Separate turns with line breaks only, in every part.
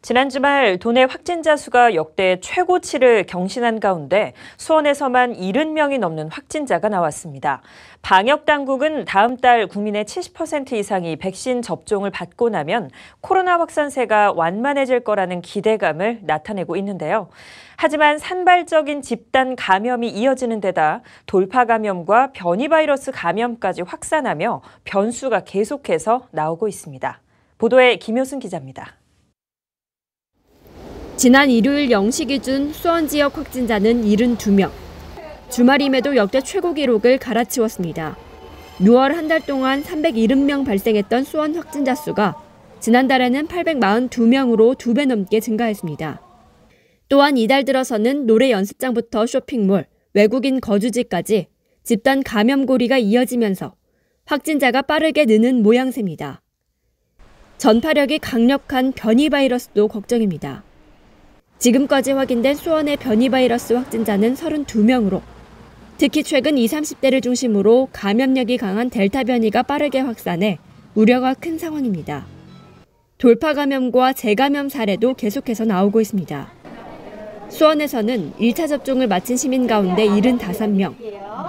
지난 주말 도내 확진자 수가 역대 최고치를 경신한 가운데 수원에서만 70명이 넘는 확진자가 나왔습니다. 방역 당국은 다음 달 국민의 70% 이상이 백신 접종을 받고 나면 코로나 확산세가 완만해질 거라는 기대감을 나타내고 있는데요. 하지만 산발적인 집단 감염이 이어지는 데다 돌파 감염과 변이 바이러스 감염까지 확산하며 변수가 계속해서 나오고 있습니다. 보도에 김효순 기자입니다.
지난 일요일 0시 기준 수원 지역 확진자는 72명. 주말임에도 역대 최고 기록을 갈아치웠습니다. 6월 한 달 동안 370명 발생했던 수원 확진자 수가 지난달에는 842명으로 두 배 넘게 증가했습니다. 또한 이달 들어서는 노래 연습장부터 쇼핑몰, 외국인 거주지까지 집단 감염고리가 이어지면서 확진자가 빠르게 느는 모양새입니다. 전파력이 강력한 변이 바이러스도 걱정입니다. 지금까지 확인된 수원의 변이 바이러스 확진자는 32명으로 특히 최근 20, 30대를 중심으로 감염력이 강한 델타 변이가 빠르게 확산해 우려가 큰 상황입니다. 돌파 감염과 재감염 사례도 계속해서 나오고 있습니다. 수원에서는 1차 접종을 마친 시민 가운데 75명,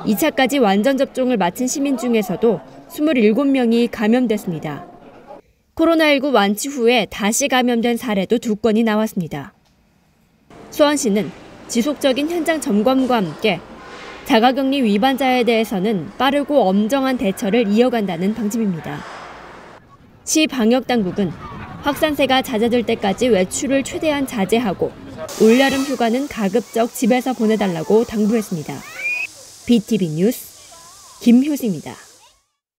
2차까지 완전 접종을 마친 시민 중에서도 27명이 감염됐습니다. 코로나19 완치 후에 다시 감염된 사례도 두 건이 나왔습니다. 수원시는 지속적인 현장 점검과 함께 자가격리 위반자에 대해서는 빠르고 엄정한 대처를 이어간다는 방침입니다. 시 방역당국은 확산세가 잦아들 때까지 외출을 최대한 자제하고 올여름 휴가는 가급적 집에서 보내달라고 당부했습니다. BTV 뉴스 김효수입니다.